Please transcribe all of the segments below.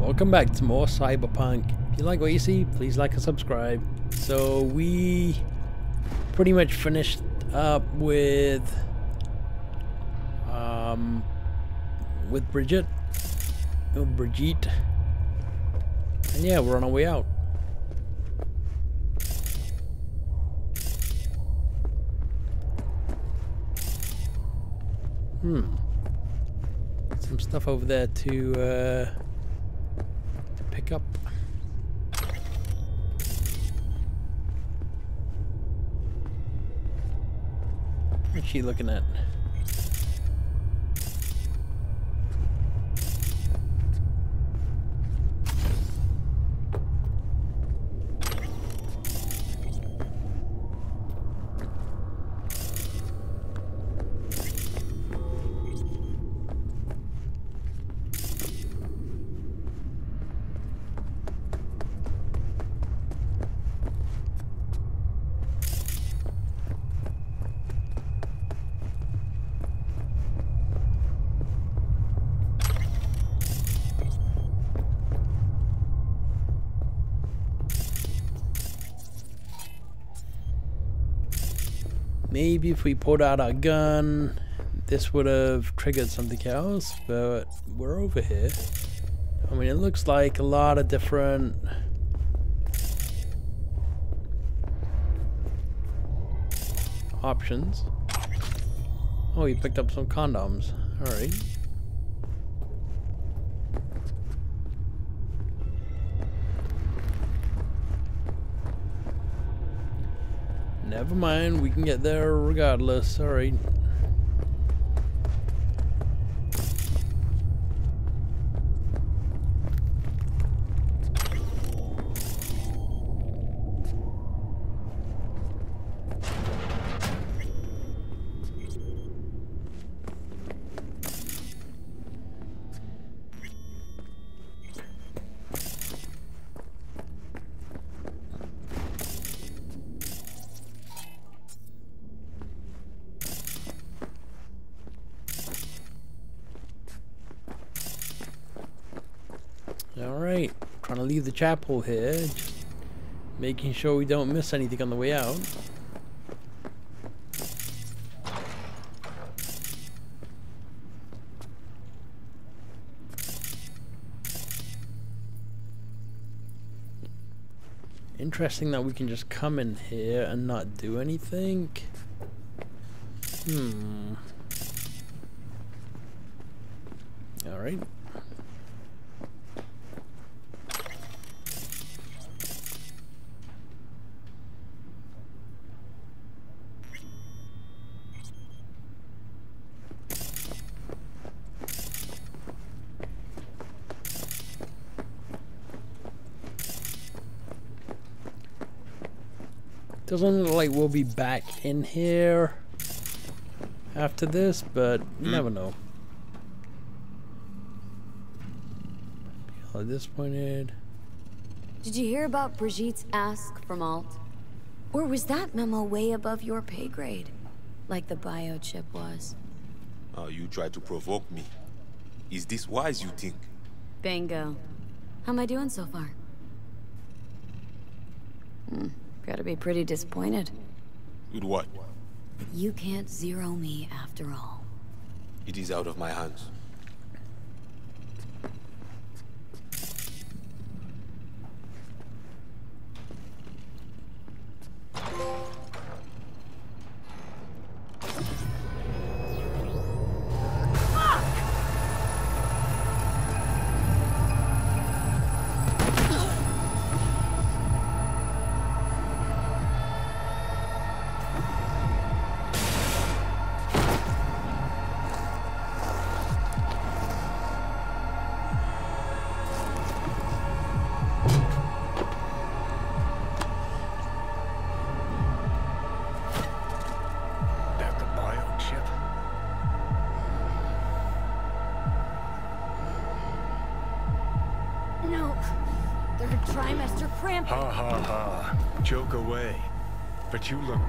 Welcome back to more Cyberpunk. If you like what you see, please like and subscribe. So we pretty much finished up with um with Bridget. Oh, Brigitte. And yeah, we're on our way out. Hmm. Some stuff over there to uh pick up. What's she looking at? Maybe if we pulled out our gun, this would have triggered something else, but we're over here. I mean, it looks like a lot of different... options. Oh, you picked up some condoms. Alright. Never mind, we can get there regardless. Alright trying to leave the chapel here, making sure we don't miss anything on the way out. Interesting that we can just come in here and not do anything. Hmm. Alright. Doesn't look like we'll be back in here after this, but you never know. At this pointed. Did you hear about Brigitte's ask from Alt? Or was that memo way above your pay grade? Like the biochip was? Oh, you try to provoke me. Is this wise, you think? Bingo. How am I doing so far? Hmm. Gotta be pretty disappointed. With what? You can't zero me after all. It is out of my hands.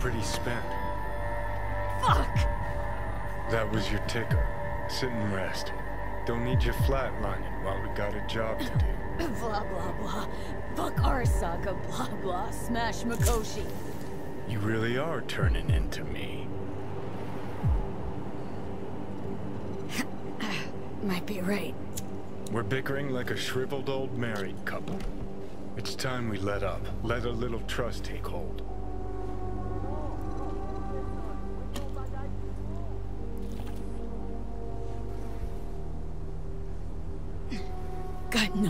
Pretty spent. Fuck! That was your ticker. Sit and rest. Don't need you flatlining while we got a job to do. blah, blah, blah. Fuck Arasaka, blah, blah. Smash Mikoshi. You really are turning into me. Might be right. We're bickering like a shriveled old married couple. It's time we let up. Let a little trust take hold.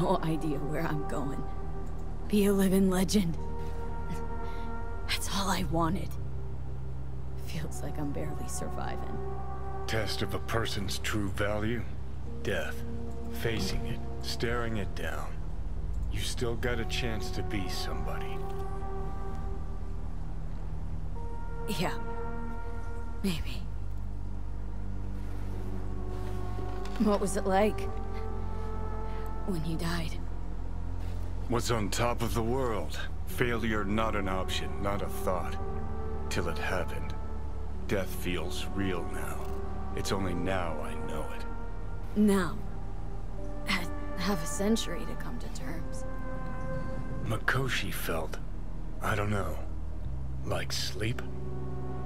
No idea where I'm going. Be a living legend. That's all I wanted. Feels like I'm barely surviving. Test of a person's true value? Death. Facing it, staring it down. You still got a chance to be somebody. Yeah. Maybe. What was it like? When you died? Was on top of the world. Failure not an option, not a thought. Till it happened. Death feels real now. It's only now I know it. Now. Had half a century to come to terms. Mikoshi felt, I don't know, like sleep?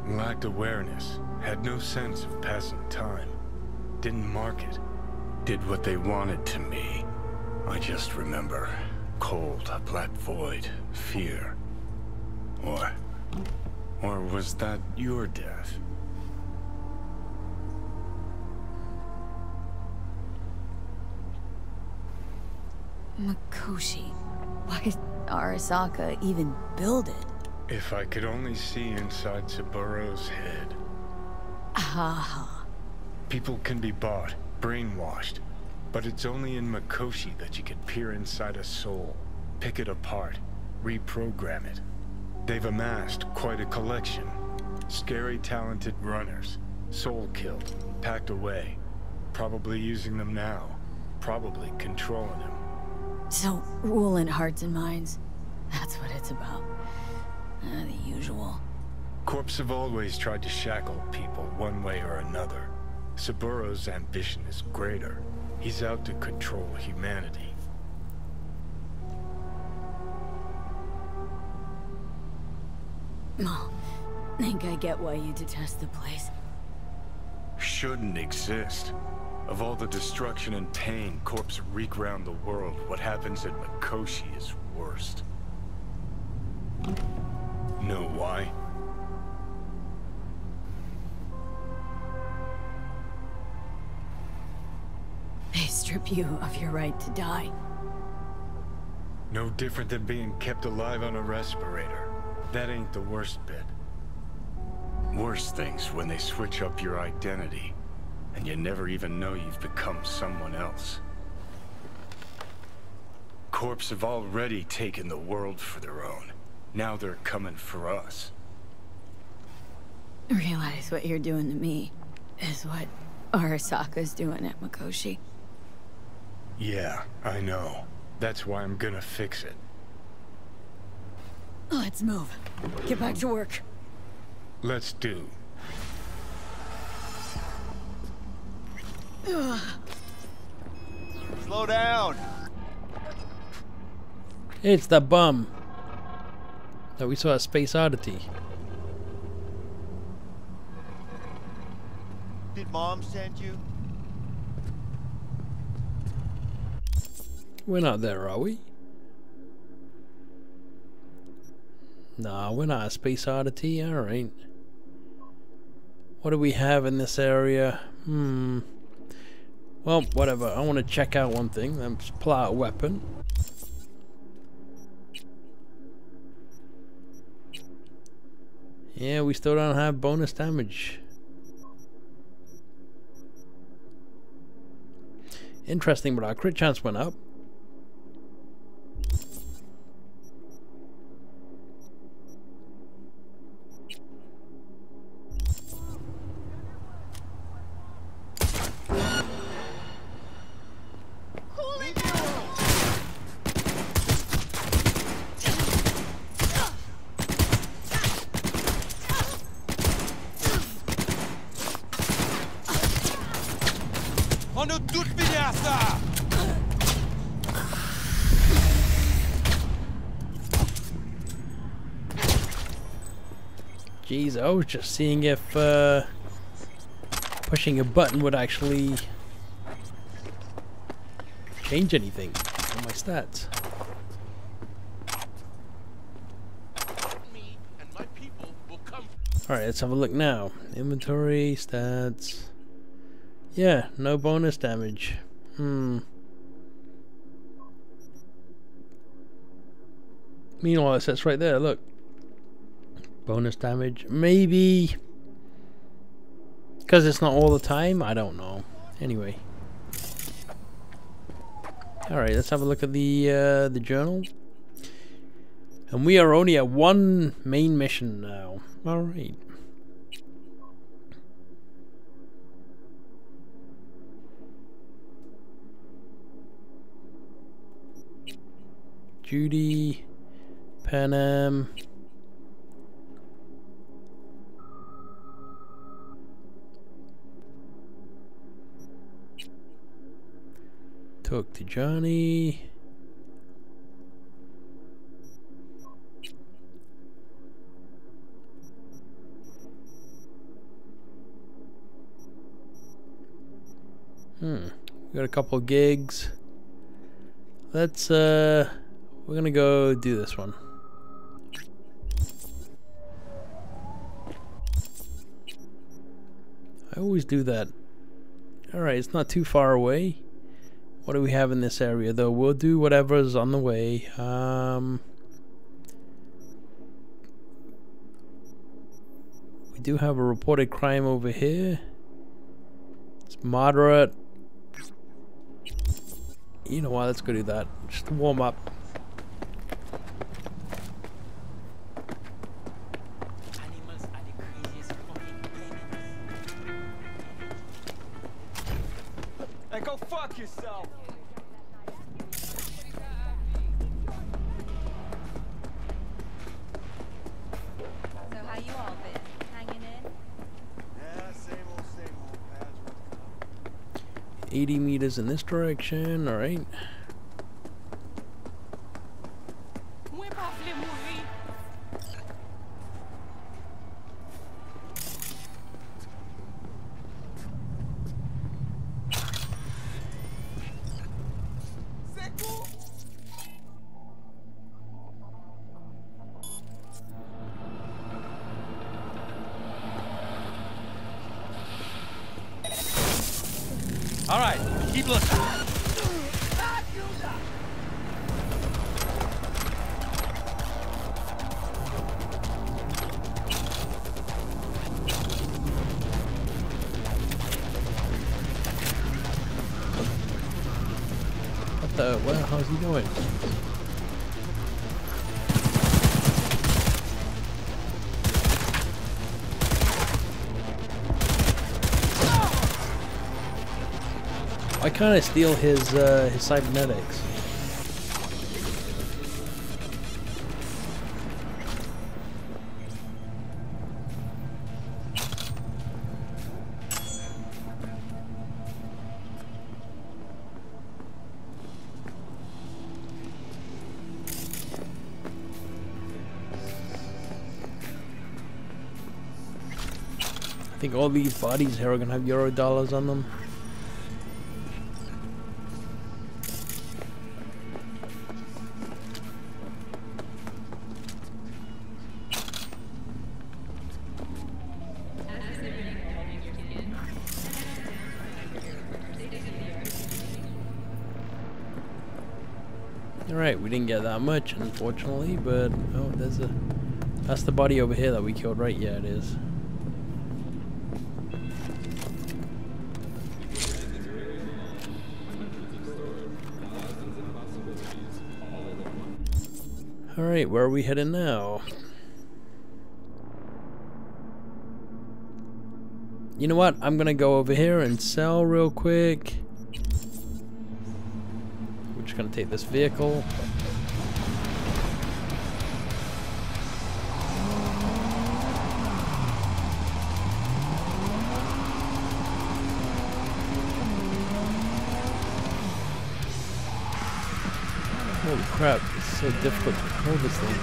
Lacked awareness, had no sense of passing time. Didn't mark it. Did what they wanted to me. I just remember cold, a black void, fear. Or... Or was that your death? Mikoshi. Why did Arasaka even build it? If I could only see inside Saburo's head. Ah. People can be bought, brainwashed, but it's only in Mikoshi that you can peer inside a soul, pick it apart, reprogram it. They've amassed quite a collection. Scary talented runners, soul killed, packed away, probably using them now, probably controlling them. So, ruling hearts and minds. That's what it's about. Uh, the usual. Corps have always tried to shackle people one way or another. Saburo's ambition is greater. He's out to control humanity. Oh, think I get why you detest the place. Shouldn't exist. Of all the destruction and pain corpse wreak round the world, what happens at Mikoshi is worst. Know why? They strip you of your right to die. No different than being kept alive on a respirator. That ain't the worst bit. Worst things when they switch up your identity, and you never even know you've become someone else. Corps have already taken the world for their own. Now they're coming for us. Realize what you're doing to me is what Arasaka's doing at Mikoshi. Yeah, I know. That's why I'm gonna fix it. Let's move. Get back to work. Let's do. Slow down. It's the bum that we saw at Space Oddity. Did mom send you? We're not there, are we? Nah, we're not at Space Oddity, alright. What do we have in this area? Hmm. Well, whatever. I want to check out one thing. Let's pull out a weapon. Yeah, we still don't have bonus damage. Interesting, but our crit chance went up. Jeez, I was just seeing if uh, pushing a button would actually change anything on my stats. Alright, let's have a look now. Inventory, stats. Yeah, no bonus damage. Hmm. Meanwhile, it says right there, look. Bonus damage. Maybe. Because it's not all the time? I don't know. Anyway. Alright, let's have a look at the uh, the journal. And we are only at one main mission now. Alright. Judy, Panam. Talk to Johnny. Hmm. Got a couple gigs. Let's uh we're gonna go do this one. I always do that. Alright, it's not too far away. What do we have in this area though? We'll do whatever's on the way. Um We do have a reported crime over here. It's moderate. You know what, let's go do that. Just warm up. 80 meters in this direction, alright. Doing? Why can't I steal his, uh, his cybernetics? All these bodies here are gonna have euro dollars on them. Alright, we didn't get that much, unfortunately, but oh, there's a. That's the body over here that we killed, right? Yeah, it is. Alright, where are we heading now? You know what? I'm gonna go over here and sell real quick. We're just gonna take this vehicle. Holy crap, it's so difficult to control this thing.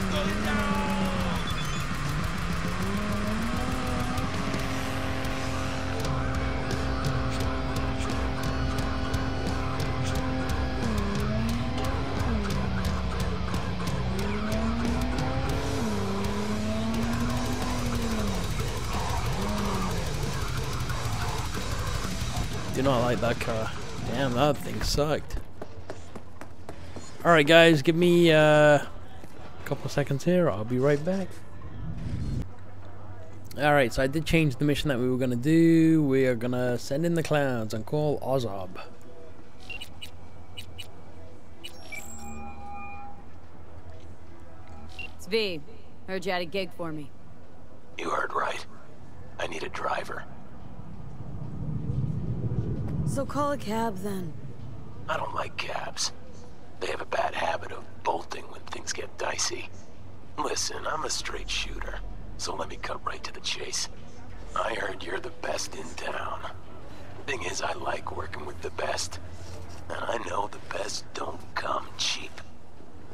Do not like that car. Damn, that thing sucked. Alright guys, give me uh, a couple seconds here. I'll be right back. Alright, so I did change the mission that we were going to do. We are going to send in the clowns and call Ozob. It's V. Heard you had a gig for me. You heard right. I need a driver. So call a cab then. I don't like cabs. They have a bad habit of bolting when things get dicey. Listen, I'm a straight shooter, so let me cut right to the chase. I heard you're the best in town. Thing is, I like working with the best. And I know the best don't come cheap.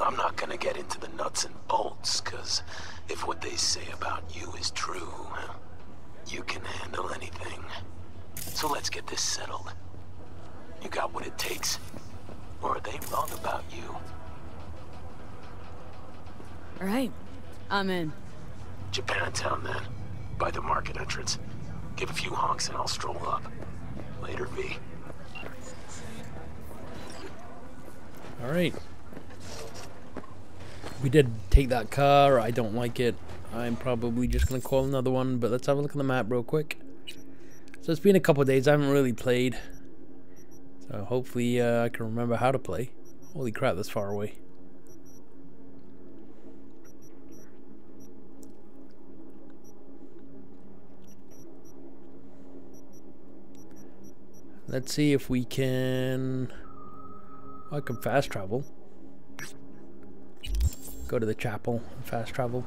I'm not gonna get into the nuts and bolts, cause if what they say about you is true, you can handle anything. So let's get this settled. You got what it takes? Or are they wrong about you? Alright. I'm in. Japantown then. By the market entrance. Give a few honks and I'll stroll up. Later, V. Alright. We did take that car. I don't like it. I'm probably just going to call another one, but let's have a look at the map real quick. So it's been a couple days. I haven't really played. So hopefully uh, I can remember how to play. Holy crap, that's far away. Let's see if we can... I can fast travel. Go to the chapel and fast travel.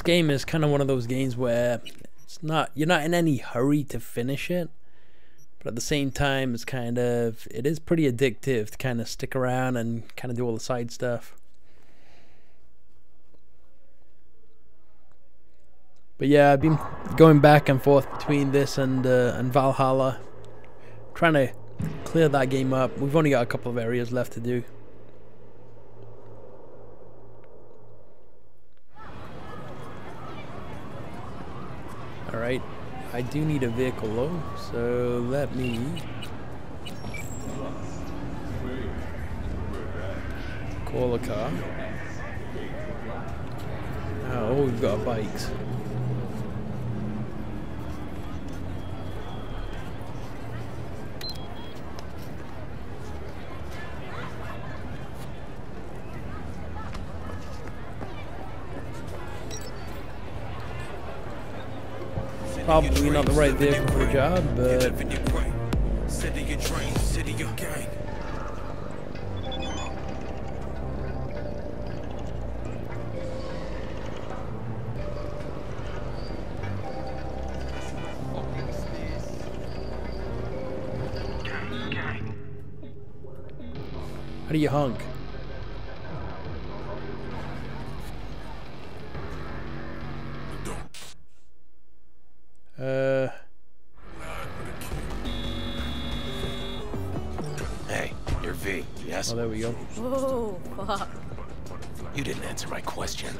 This game is kind of one of those games where it's not you're not in any hurry to finish it, but at the same time it's kind of it is pretty addictive to kind of stick around and kind of do all the side stuff. But yeah, I've been going back and forth between this and uh, and Valhalla, trying to clear that game up. We've only got a couple of areas left to do. Alright, I do need a vehicle though, so let me call a car. Ah, oh, we've got bikes. Probably not the right vehicle for the job, but how do you honk? Oh, there we go. Whoa, fuck. You didn't answer my question.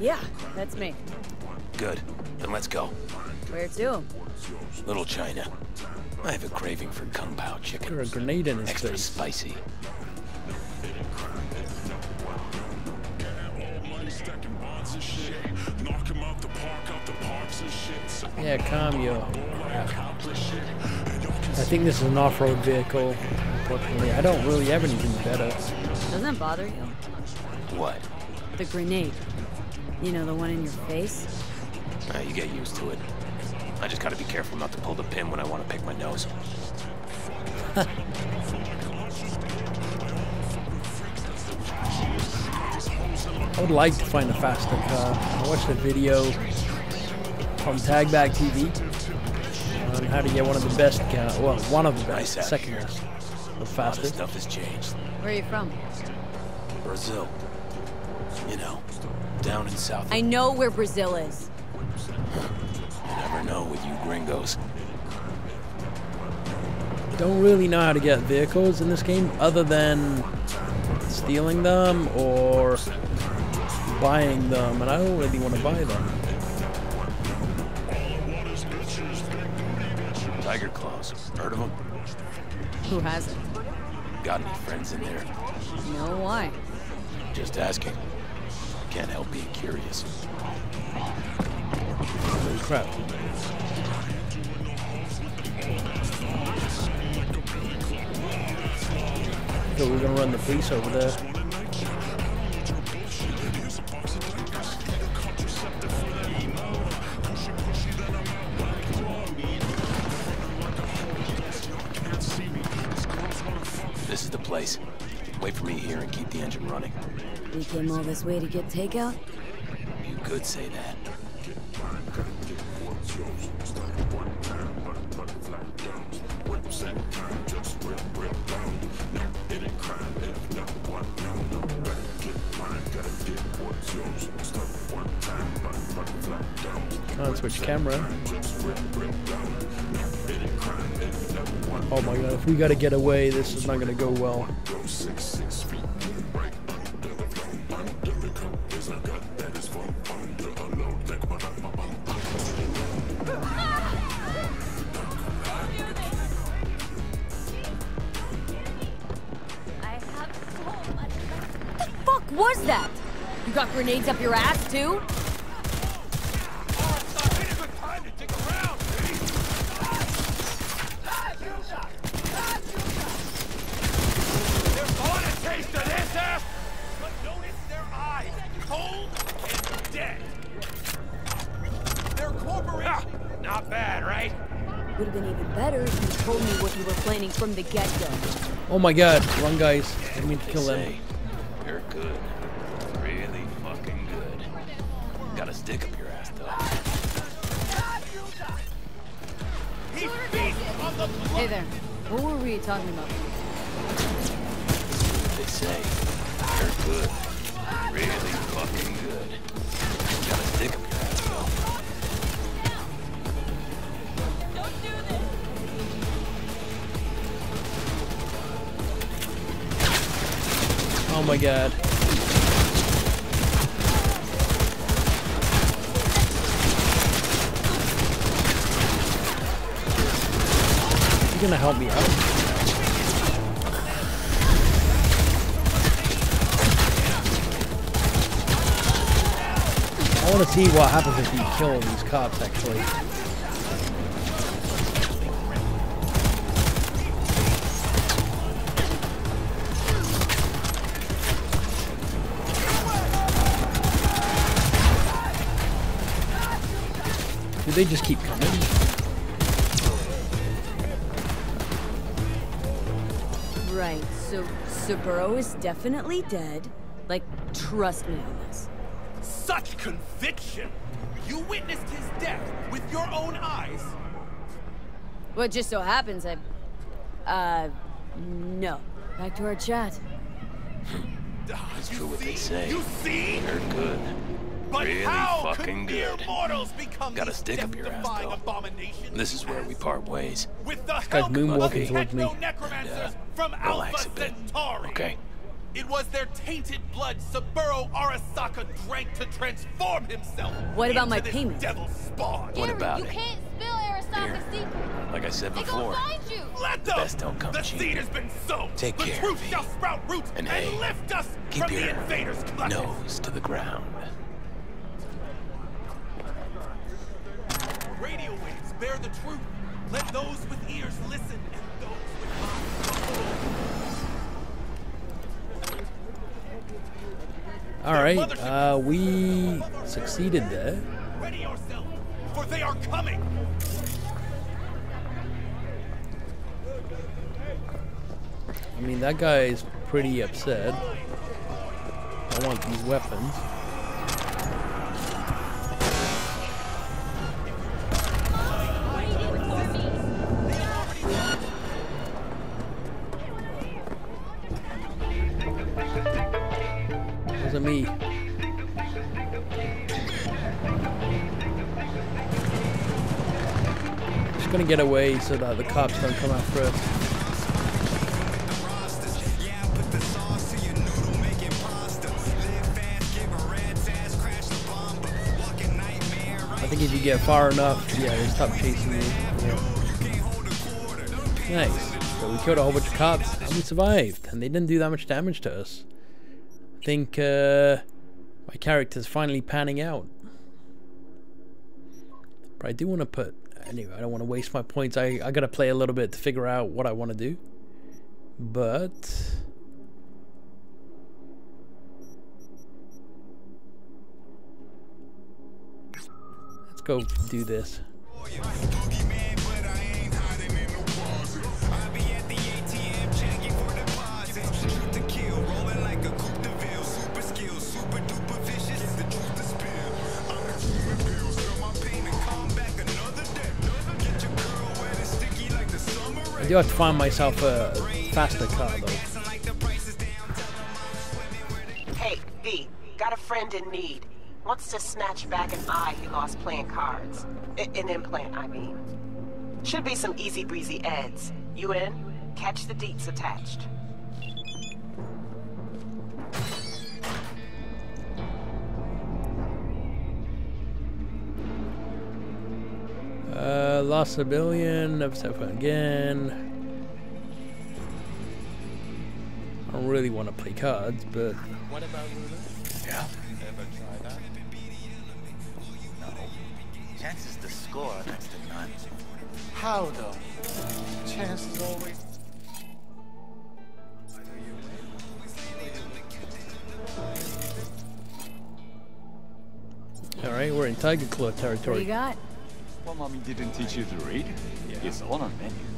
Yeah, that's me. Good. Then let's go. Where to? Little China. I have a craving for kung pao chicken. Got a grenade in his Extra face. spicy. Yeah, calm your I think this is an off-road vehicle. Unfortunately, I don't really have anything better. Doesn't that bother you? What? The grenade. You know, the one in your face? Uh, you get used to it. I just gotta be careful not to pull the pin when I want to pick my nose. I would like to find a faster car. I watched a video from Tagback TV on how to get one of the best cars. Well, one of the best, Nice second best, the A lot of fastest. stuff has changed. Where are you from? Brazil. You know, down in South. I know where Brazil is. You never know with you gringos. Don't really know how to get vehicles in this game other than stealing them or buying them, and I don't really want to buy them. Who hasn't? Got any friends in there? No, why? Just asking. Can't help being curious. Holy crap. So we're gonna run the police over there. Came all this way to get takeout? You could say that. Can't switch camera. Oh my god, if we gotta get away, this is not gonna go well. Grenades up your ass too? They're on a taste of this? But notice their eyes, cold and dead. They're corporation. not bad, right? Would have been even better if you told me what you were planning from the get-go. Oh my god, wrong guys. I didn't mean to kill them. Gonna help me out? I want to see what happens if you kill these cops, actually. Do they just keep coming? So Saburo is definitely dead. Like, trust me on this. Such conviction! You witnessed his death with your own eyes. Well, it just so happens I... Uh, no. Back to our chat. That's It's you true what they say. You see? You're good. But really how fucking could mere good. mortals become Got a stick up your ass, though. This is where we part ways. With the guy's help moonwalking of towards me. techno-necromancers Yeah. from Relax Alpha a bit, Centauri. okay? It was their tainted blood Saburo Arasaka drank to transform himself. What about my this payment? Devil spawn. What about you it? can't spill Arasaka's Here. secret. Like I said before, gonna find you. Let them. best don't come the cheap. seed has been sown. Take the care, truth V. shall sprout roots And and, hey, lift us keep from the your invaders' clutches. nose to the ground. Radio waves bear the truth. Let those with ears listen and those with eyes behold. Alright, uh, we succeeded there. Ready yourself, for they are coming. I mean, that guy is pretty upset. I want these weapons. Get away so that the cops don't come after us. I think if you get far enough, yeah, they stop chasing you. Yeah. Nice. So we killed a whole bunch of cops and we survived. And they didn't do that much damage to us. I think uh, my character's finally panning out. But I do want to put... Anyway, I don't want to waste my points. I, I gotta play a little bit to figure out what I want to do. But... Let's go do this. Do have to find myself a faster car though. Hey, V, got a friend in need. Wants to snatch back an eye he lost playing cards. I- an implant, I mean. Should be some easy breezy eddies. You in? Catch the deets attached. Uh, lost a billion, never set foot again. I don't really want to play cards, but What about Lula? Yeah. Ever try that? No. Chances to score are next to none. How though? Chances always. all right, we're in Tyger Claw What territory. you got? Well, mommy didn't teach you to read? It's all on menu.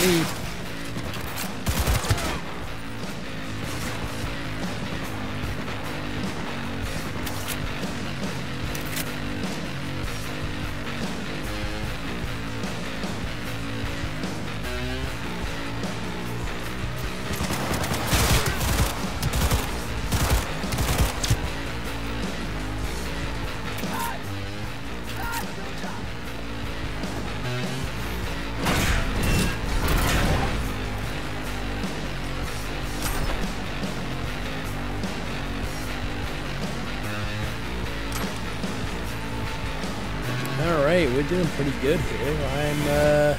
Me. Doing pretty good here. I'm uh,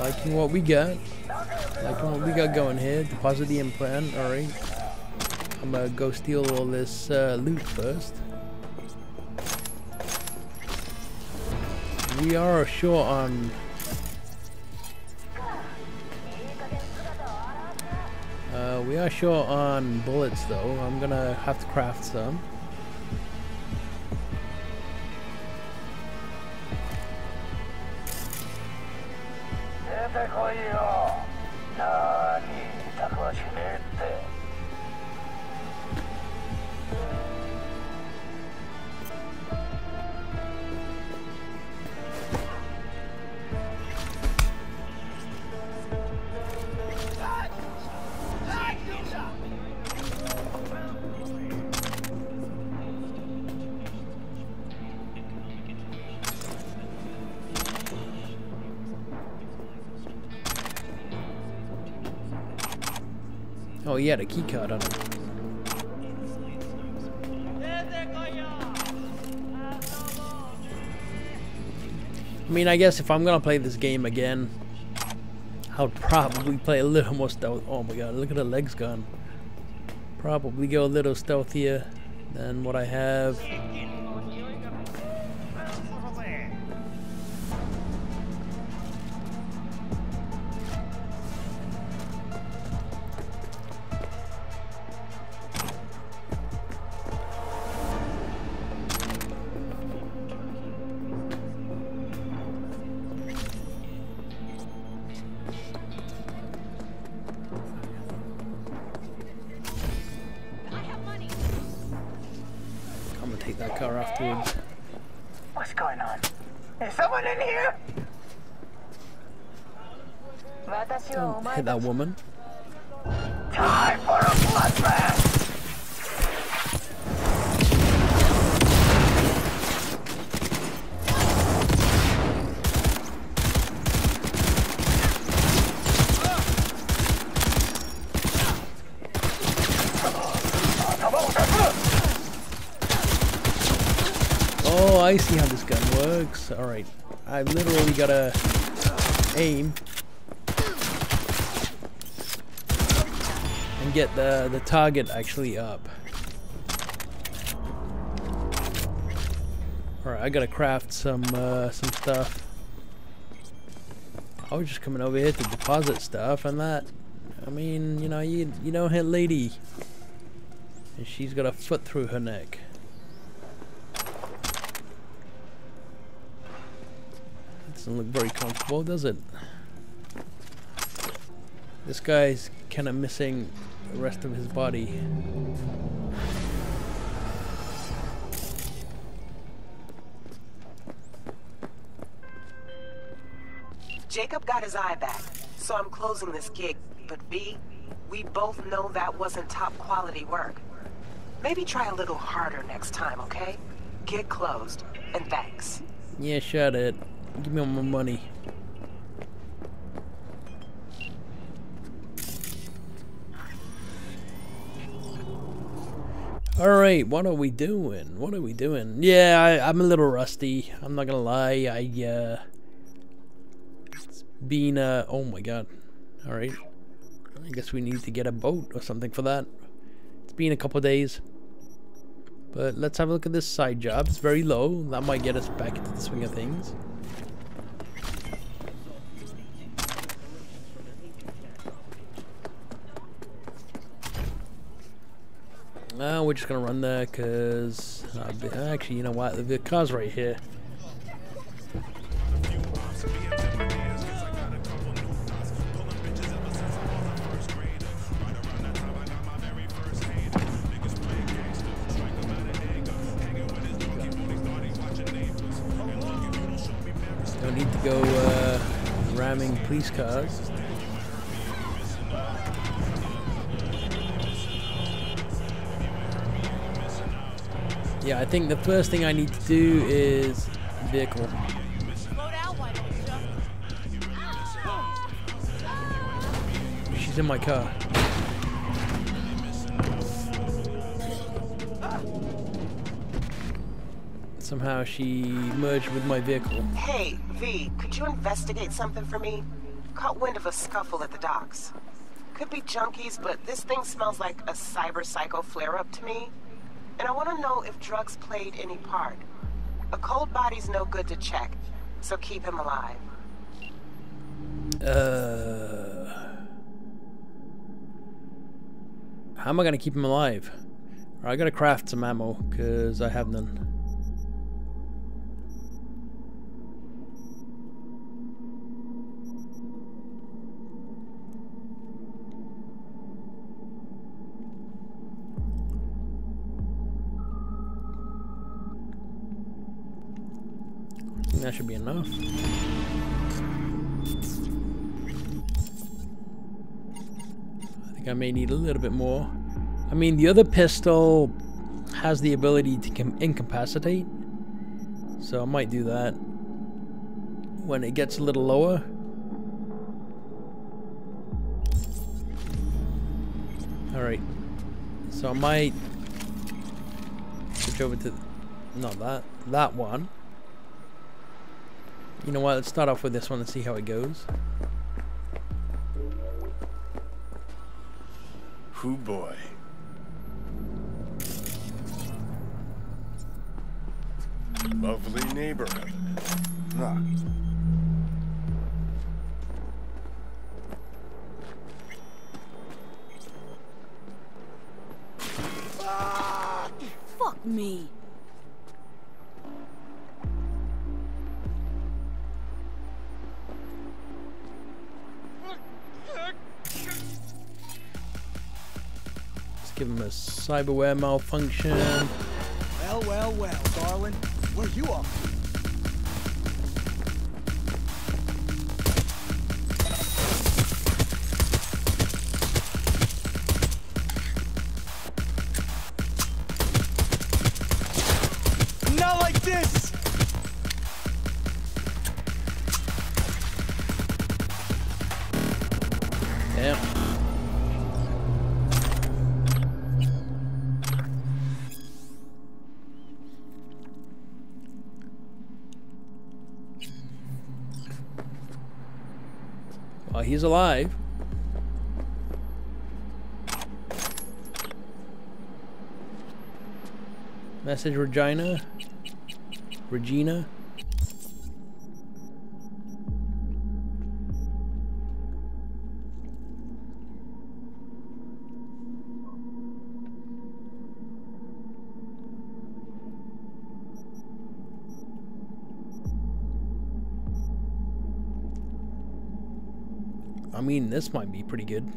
liking what we got. Liking what we got going here. Deposit the implant. All right. I'm gonna go steal all this uh, loot first. We are short on. Uh, we are short on bullets though. I'm gonna have to craft some. Oh, he had a key card on him. I mean, I guess if I'm gonna play this game again, I would probably play a little more stealth. Oh my god, look at the legs gone. Probably go a little stealthier than what I have. Woman. Time for a bloodbath! Oh, I see how this gun works. Alright. I literally gotta aim and get the, the target actually up. Alright, I gotta craft some uh, some stuff. I was just coming over here to deposit stuff and that. I mean, you know, you you know her lady. And she's got a foot through her neck. Doesn't look very comfortable, does it? This guy's kind of missing the rest of his body. Jacob got his eye back, so I'm closing this gig. But V, we both know that wasn't top quality work. Maybe try a little harder next time, okay? Gig closed, and thanks. Yeah, shut it. Give me all my money. Alright, what are we doing? What are we doing? Yeah, I, am a little rusty. I'm not gonna lie. I, uh... It's been, uh... Oh my god. Alright. I guess we need to get a boat or something for that. It's been a couple days. But let's have a look at this side job. It's very low. That might get us back into the swing of things. Uh, we're just gonna run there because uh, actually, you know what? The car's right here. Don't need to go uh, ramming police cars. Yeah, I think the first thing I need to do is vehicle. She's in my car. Somehow she merged with my vehicle. Hey, V, could you investigate something for me? Caught wind of a scuffle at the docks. Could be junkies, but this thing smells like a cyber psycho flare-up to me. And I want to know if drugs played any part. A cold body's no good to check, so keep him alive. Uh, how am I gonna keep him alive? I gotta craft some ammo because I have none. That should be enough. I think I may need a little bit more. I mean, the other pistol has the ability to incapacitate, so I might do that when it gets a little lower. Alright, so I might switch over to, not that, that one. You know what, let's start off with this one and see how it goes. Who boy. Lovely neighborhood. Huh. Fuck me. Cyberware malfunction. Well, Well, well, darling. Where you off? Well, he's alive. Message Regina. Regina. Mean, this might be pretty good.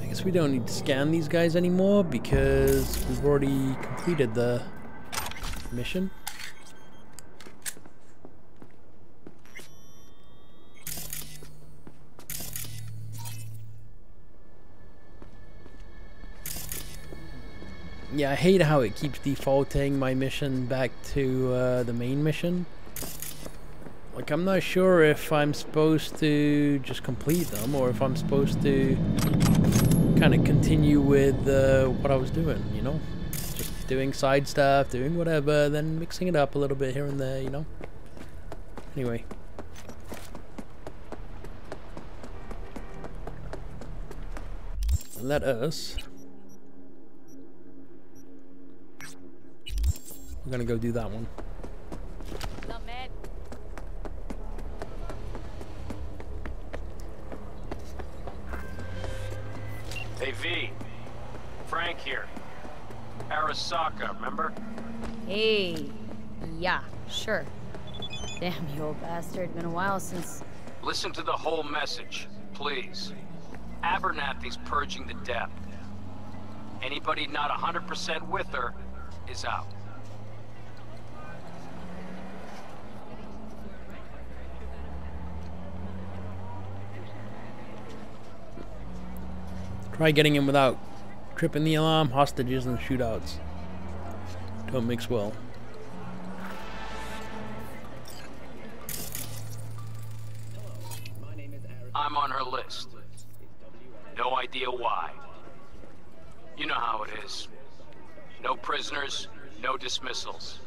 I guess we don't need to scan these guys anymore because we've already completed the mission. I hate how it keeps defaulting my mission back to uh, the main mission. Like, I'm not sure if I'm supposed to just complete them or if I'm supposed to kind of continue with uh, what I was doing, you know? Just doing side stuff, doing whatever, then mixing it up a little bit here and there, you know? Anyway. Let us We're gonna go do that one. Hey V, Frank here. Arasaka, remember? Hey. Yeah, sure. Damn, you old bastard. Been a while since... Listen to the whole message, please. Abernathy's purging the depth. Anybody not 100% with her is out. Try getting in without tripping the alarm, hostages, and shootouts. Don't mix well. I'm on her list. No idea why. You know how it is. No prisoners, no dismissals.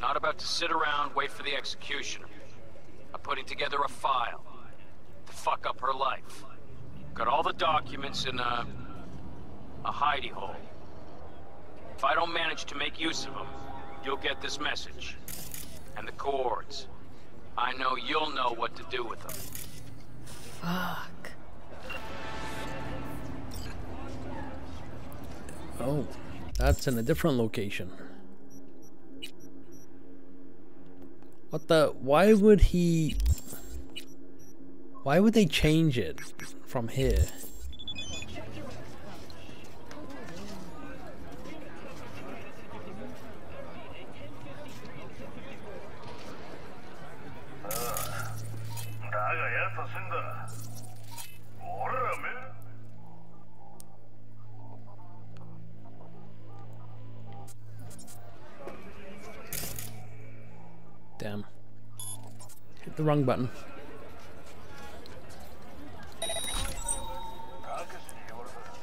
Not about to sit around, wait for the executioner. I'm putting together a file to fuck up her life. Got all the documents in a... a hidey hole. If I don't manage to make use of them, you'll get this message. And the cords. I know you'll know what to do with them. Fuck. Oh, that's in a different location. What the? Why would he... Why would they change it from here. Damn. Hit the wrong button.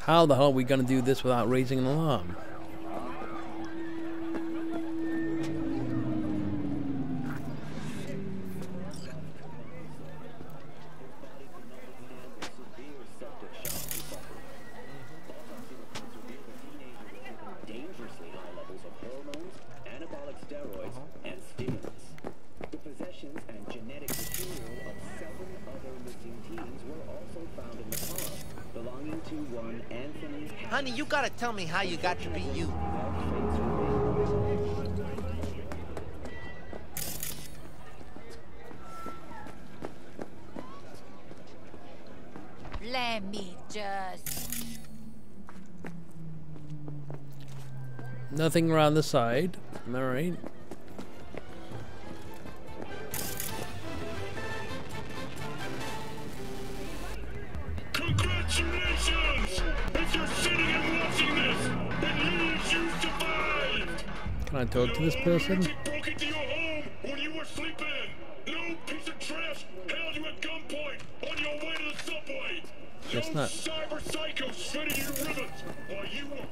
How the hell are we gonna do this without raising an alarm? Gotta tell me how you got to be you. Let me just. Nothing around the side. Alright. Shredding I talk to this person?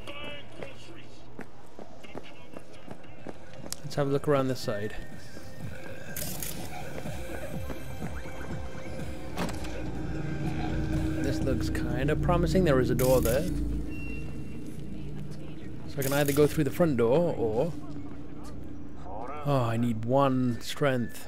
buying groceries! Let's have a look around this side. This looks kind of promising. There is a door there. So I can either go through the front door or... Oh, I need one strength.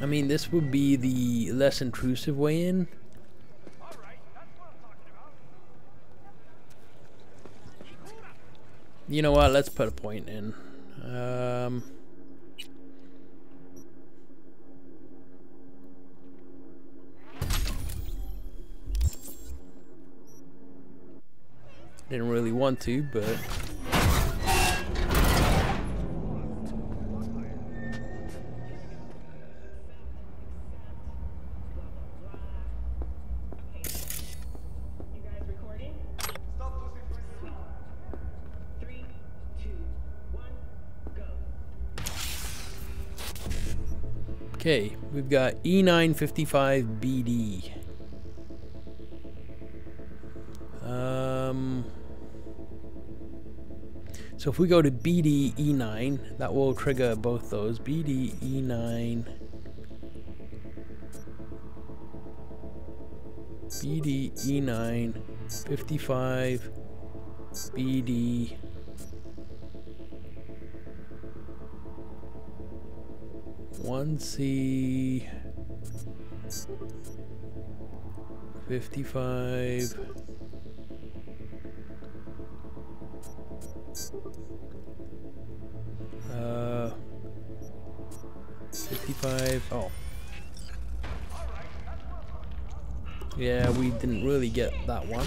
I mean, this would be the less intrusive way in. You know what? Let's put a point in. Um, didn't really want to, but Okay, we've got E E955BD. Um, so if we go to BD E9, that will trigger both those. BD E9. BD E9 55 BD one C fifty five uh fifty five oh. Yeah we didn't really get that one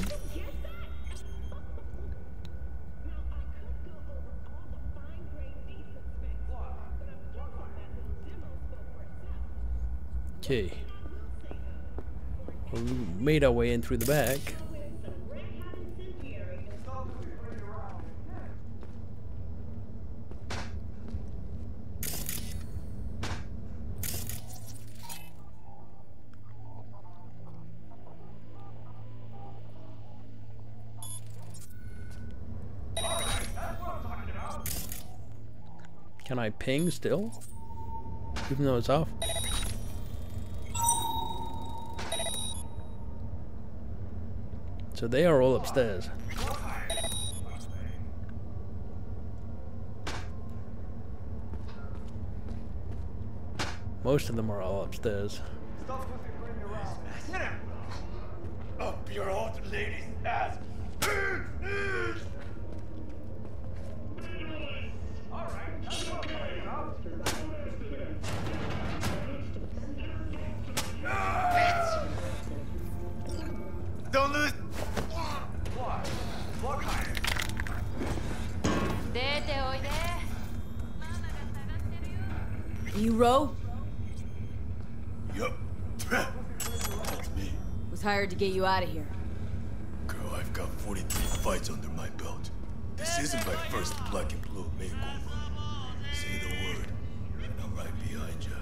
Okay. We made our way in through the back. Can I ping still? Even though it's off? So they are all upstairs. Most of them are all upstairs. Up your lady's ass! You row? Yup. That's me. Was hired to get you out of here. Girl, I've got 43 fights under my belt. This isn't my first black and blue makeover. Say the word, and I'm right behind you.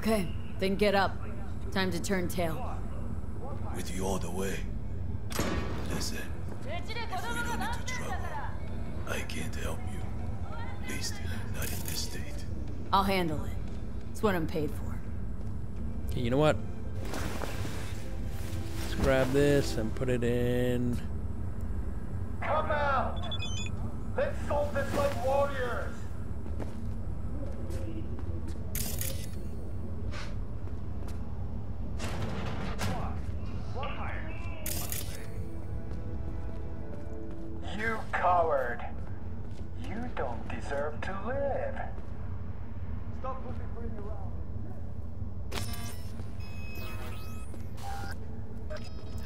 Okay, then get up. Time to turn tail. With you all the way. Listen, if we run into trouble, I can't help. At least, not in this state. I'll handle it. It's what I'm paid for. Okay, you know what? Let's grab this and put it in.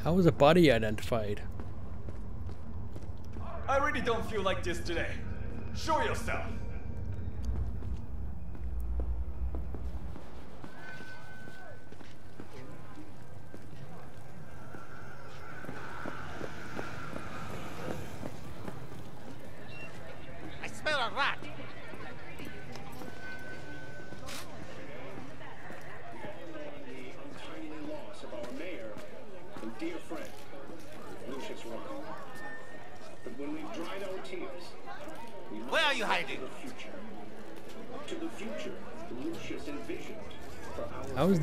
How was a body identified? I really don't feel like this today. Show yourself. I smell a rat.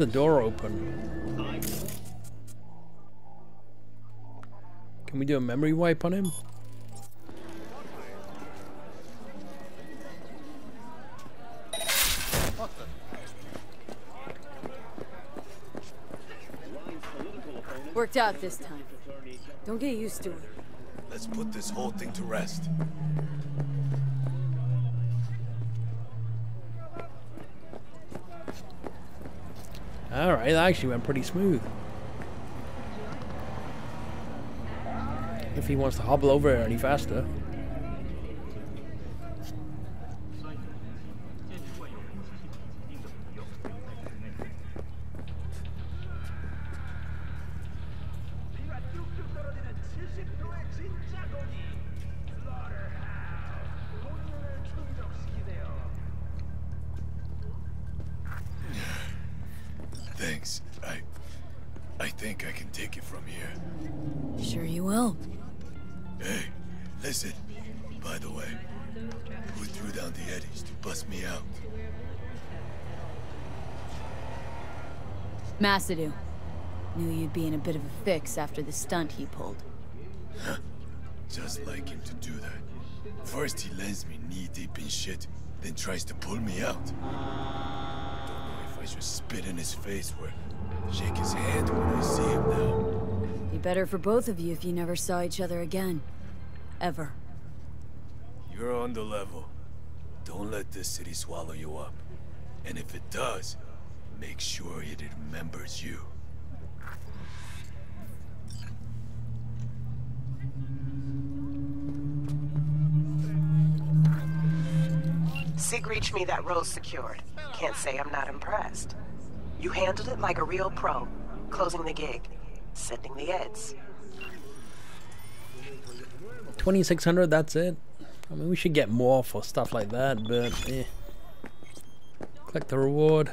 The door open? Can we do a memory wipe on him? Worked out this time. Don't get used to it. Let's put this whole thing to rest. Alright, that actually went pretty smooth. If he wants to hobble over any faster. Think I can take it from here. Sure you will. Hey, listen. By the way, who threw down the eddies to bust me out? Masadu. Knew you'd be in a bit of a fix after the stunt he pulled. Huh. Just like him to do that. First he lands me knee-deep in shit, then tries to pull me out. Don't know if I should spit in his face or shake his hand when I see him now. Be better for both of you if you never saw each other again. Ever. You're on the level. Don't let this city swallow you up. And if it does, make sure it remembers you. Sig reached me that road's secured. Can't say I'm not impressed. You handled it like a real pro, closing the gig, sending the eds. 2600, that's it. I mean, we should get more for stuff like that, but eh. Click the reward.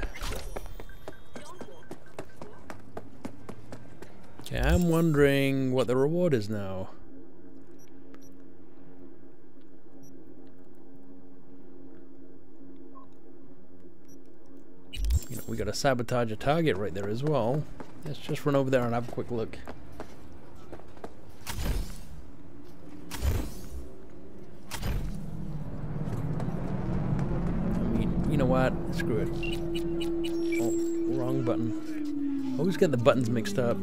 Okay, I'm wondering what the reward is now. We got to sabotage a target right there as well. Let's just run over there and have a quick look. I mean, you know what? Screw it. Oh, wrong button. Always get the buttons mixed up.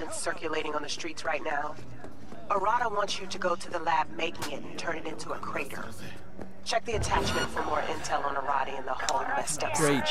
Substance circulating on the streets right now. Arata wants you to go to the lab making it and turn it into a crater. Check the attachment for more intel on Arati and the whole messed up Great.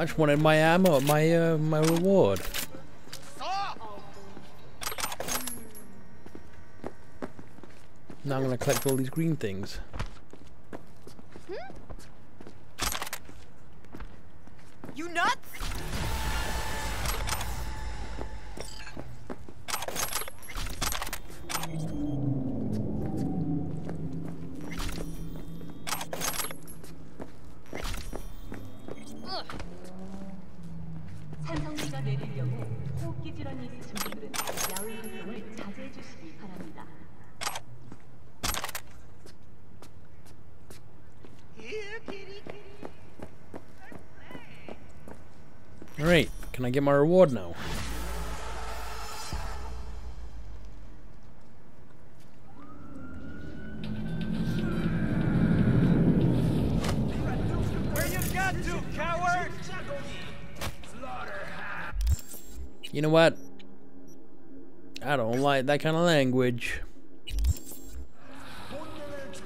I just wanted my ammo, my uh, my reward. Now I'm gonna collect all these green things. You nuts? I get my reward now? You know what? I don't like that kind of language.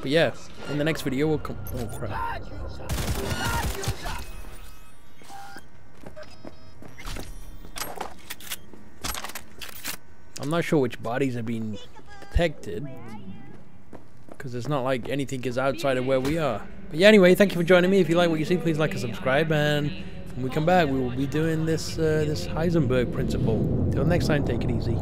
But yeah, in the next video we'll come. Oh crap. I'm not sure which bodies are being detected. Because it's not like anything is outside of where we are. But yeah, anyway, thank you for joining me. If you like what you see, please like and subscribe. And when we come back, we will be doing this uh, this Heisenberg principle. Till next time, take it easy.